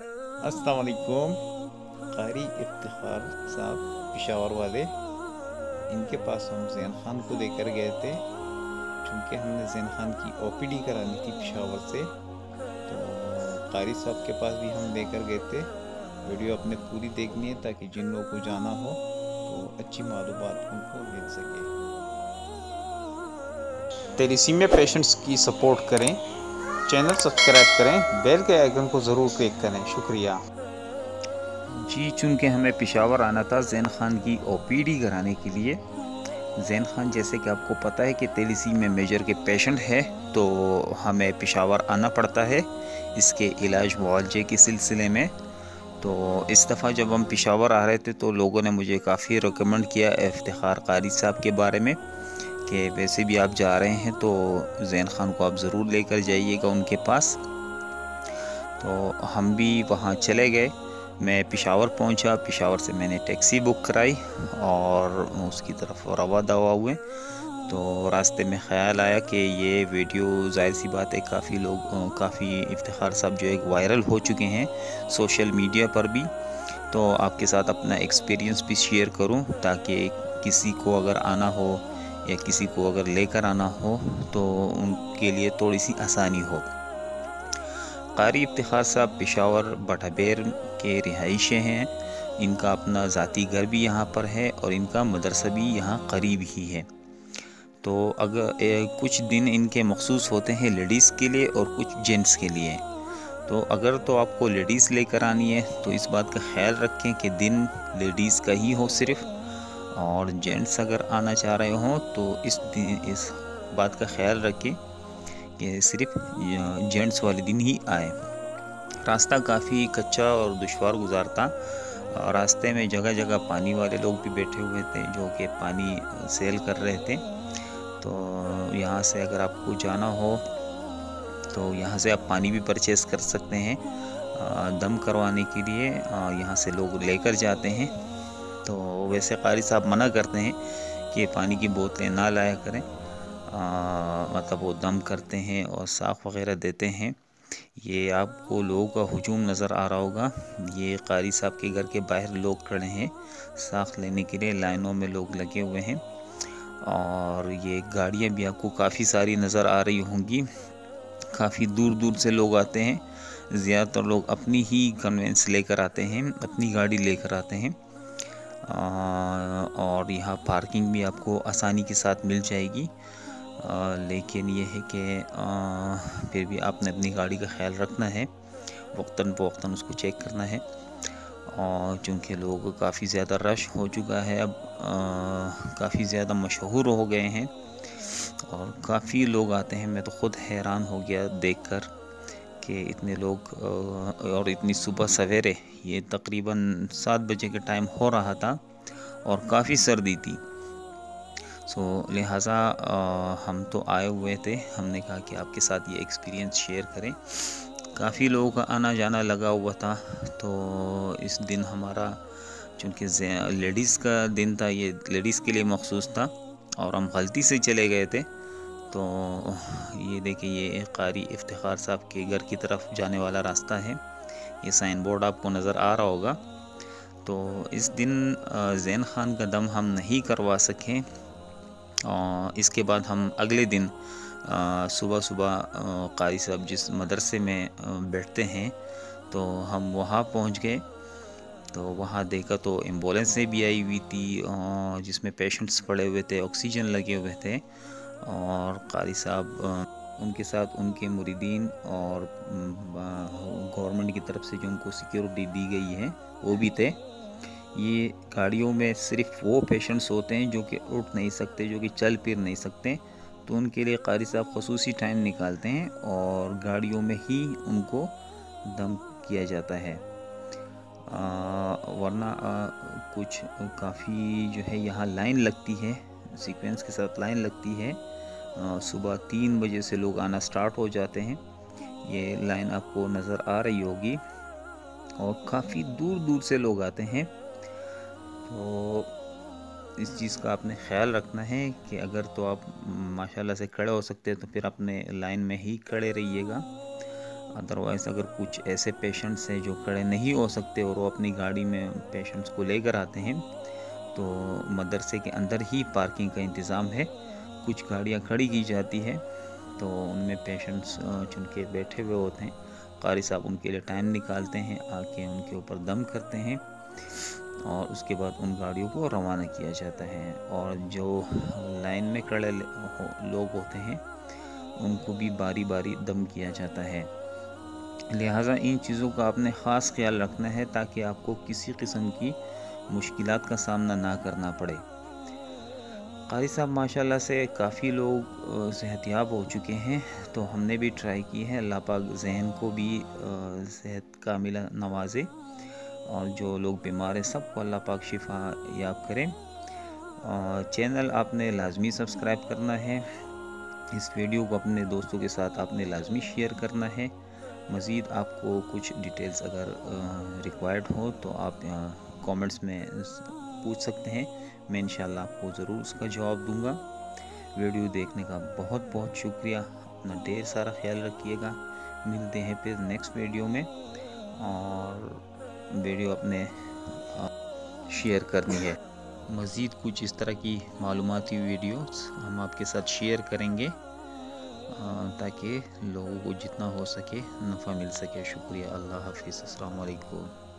असलकुम कारी इफ्तार साहब, पिशावर वाले। इनके पास हम जैन खान को देकर गए थे। चूँकि हमने जैन खान की ओपीडी करानी थी पिशावर से तो कारी साहब के पास भी हम लेकर गए थे। वीडियो अपने पूरी देखनी है ताकि जिन लोगों को जाना हो तो अच्छी मालूम उनको मिल सके। तेलीसी में पेशेंट्स की सपोर्ट करें। चैनल सब्सक्राइब करें, बेल के आइकन को ज़रूर क्लिक करें। शुक्रिया। जी, चूँकि हमें पिशावर आना था, जैन खान की ओपीडी कराने के लिए, जैन खान, जैसे कि आपको पता है कि तेलीसी में मेजर के पेशेंट है तो हमें पिशावर आना पड़ता है इसके इलाज मुआवजे के सिलसिले में। तो इस दफ़ा जब हम पिशावर आ रहे थे तो लोगों ने मुझे काफ़ी रिकमेंड किया इफ्तार कारी साहब के बारे में। कि वैसे भी आप जा रहे हैं तो जैन ख़ान को आप ज़रूर लेकर जाइएगा उनके पास। तो हम भी वहाँ चले गए। मैं पिशावर पहुँचा। पिशावर से मैंने टैक्सी बुक कराई और उसकी तरफ़ रवा दवा हुए। तो रास्ते में ख्याल आया कि ये वीडियो ज़ाहिर सी बात है काफ़ी लोग, काफ़ी इफ्तार साहब जो एक वायरल हो चुके हैं सोशल मीडिया पर भी। तो आपके साथ अपना एक्सपीरियंस भी शेयर करूँ ताकि किसी को अगर आना हो या किसी को अगर लेकर आना हो तो उनके लिए थोड़ी सी आसानी हो। कारी इफ्तार साहब पेशावर बटाबेर के रिहाइशे हैं। इनका अपना ज़ाती घर भी यहाँ पर है और इनका मदरसा भी यहाँ करीब ही है। तो अगर ए, कुछ दिन इनके मखसूस होते हैं लेडीज़ के लिए और कुछ जेंट्स के लिए। तो अगर तो आपको लेडीज़ लेकर आनी है तो इस बात का ख्याल रखें कि दिन लेडीज़ का ही हो सिर्फ़। और जेंट्स अगर आना चाह रहे हों तो इस दिन, इस बात का ख्याल रखें कि सिर्फ़ जेंट्स वाले दिन ही आए। रास्ता काफ़ी कच्चा और दुशवार गुजारता। रास्ते में जगह जगह पानी वाले लोग भी बैठे हुए थे, जो कि पानी सेल कर रहे थे। तो यहाँ से अगर आपको जाना हो तो यहाँ से आप पानी भी परचेज़ कर सकते हैं दम करवाने के लिए यहाँ से लोग लेकर जाते हैं। तो वैसे कारी साहब मना करते हैं कि पानी की बोतलें ना लाया करें। आ, मतलब वो दम करते हैं और साख वगैरह देते हैं। ये आपको लोगों का हजूम नज़र आ रहा होगा। ये कारी साहब के घर के बाहर लोग खड़े हैं। साख लेने के लिए लाइनों में लोग लगे हुए हैं। और ये गाड़ियाँ भी आपको काफ़ी सारी नज़र आ रही होंगी। काफ़ी दूर दूर से लोग आते हैं। ज़्यादातर लोग अपनी ही कन्वेंस लेकर आते हैं अपनी गाड़ी लेकर आते हैं। और यहाँ पार्किंग भी आपको आसानी के साथ मिल जाएगी। लेकिन यह है कि फिर भी आपने अपनी गाड़ी का ख्याल रखना है। वक्ता फ़वक्ता उसको चेक करना है। और चूँकि लोग काफ़ी ज़्यादा रश हो चुका है, अब काफ़ी ज़्यादा मशहूर हो गए हैं और काफ़ी लोग आते हैं। मैं तो ख़ुद हैरान हो गया देखकर। कि इतने लोग और इतनी सुबह सवेरे, ये तकरीबन सात बजे के टाइम हो रहा था और काफ़ी सर्दी थी। सो लिहाजा हम तो आए हुए थे। हमने कहा कि आपके साथ ये एक्सपीरियंस शेयर करें। काफ़ी लोगों का आना जाना लगा हुआ था। तो इस दिन हमारा, चूँकि लेडीज़ का दिन था, ये लेडीज़ के लिए मखसूस था और हम गलती से चले गए थे। तो ये देखिए, ये कारी इफ्तार साहब के घर की तरफ़ जाने वाला रास्ता है। ये साइन बोर्ड आपको नज़र आ रहा होगा। तो इस दिन जैन ख़ान का दम हम नहीं करवा सकें। और इसके बाद हम अगले दिन सुबह सुबह कारी साहब जिस मदरसे में बैठते हैं तो हम वहाँ पहुँच गए। तो वहाँ देखा तो एम्बुलेंसें भी आई हुई थी जिसमें पेशेंट्स पड़े हुए थे, ऑक्सीजन लगे हुए थे। और कारी साहब उनके साथ उनके मुरीदीन और गवर्नमेंट की तरफ़ से जो उनको सिक्योरिटी दी गई है वो भी थे। ये गाड़ियों में सिर्फ़ वो पेशेंट्स होते हैं जो कि उठ नहीं सकते जो कि चल फिर नहीं सकते। तो उनके लिए कारी साहब खसूस टाइम निकालते हैं और गाड़ियों में ही उनको दम किया जाता है। आ, वरना आ, कुछ काफ़ी जो है यहाँ लाइन लगती है। सीक्वेंस के साथ लाइन लगती है। सुबह तीन बजे से लोग आना स्टार्ट हो जाते हैं। ये लाइन आपको नज़र आ रही होगी। और काफ़ी दूर दूर से लोग आते हैं। तो इस चीज़ का आपने ख्याल रखना है कि अगर तो आप माशाल्लाह से खड़े हो सकते हैं तो फिर अपने लाइन में ही खड़े रहिएगा। अदरवाइज़ अगर कुछ ऐसे पेशेंट्स हैं जो खड़े नहीं हो सकते और वो अपनी गाड़ी में पेशेंट्स को लेकर आते हैं तो मदरसे के अंदर ही पार्किंग का इंतज़ाम है। कुछ गाड़ियाँ खड़ी की जाती है तो उनमें पेशेंट्स चुन के बैठे हुए होते हैं। कारी साहब उनके लिए टाइम निकालते हैं, आके उनके ऊपर दम करते हैं और उसके बाद उन गाड़ियों को रवाना किया जाता है। और जो लाइन में खड़े लोग होते हैं, उनको भी बारी बारी दम किया जाता है। लिहाजा इन चीज़ों का आपने ख़ास ख्याल रखना है ताकि आपको किसी किस्म की मुश्किलात का सामना ना करना पड़े। कारी साहब, माशाल्लाह से काफ़ी लोग सेहतियाब हो चुके हैं तो हमने भी ट्राई की है अल्लाह पाक जहन को भी सेहत का मिला नवाजे, और जो लोग बीमार हैं सबको अल्लाह पाक शिफा याब करें। चैनल आपने लाजमी सब्सक्राइब करना है, इस वीडियो को अपने दोस्तों के साथ आपने लाजमी शेयर करना है। मज़ीद आपको कुछ डिटेल्स अगर रिक्वायर्ड हो तो आप कमेंट्स में पूछ सकते हैं। मैं इंशाल्लाह आपको ज़रूर उसका जवाब दूँगा। वीडियो देखने का बहुत बहुत शुक्रिया। अपना ढेर सारा ख्याल रखिएगा। मिलते हैं फिर नेक्स्ट वीडियो में। और वीडियो अपने शेयर करनी है। मज़ीद कुछ इस तरह की मालूमती वीडियोस हम आपके साथ शेयर करेंगे। ताकि लोगों को जितना हो सके नफ़ा मिल सके। शुक्रिया। अल्लाह हाफिज़। वालेकुम।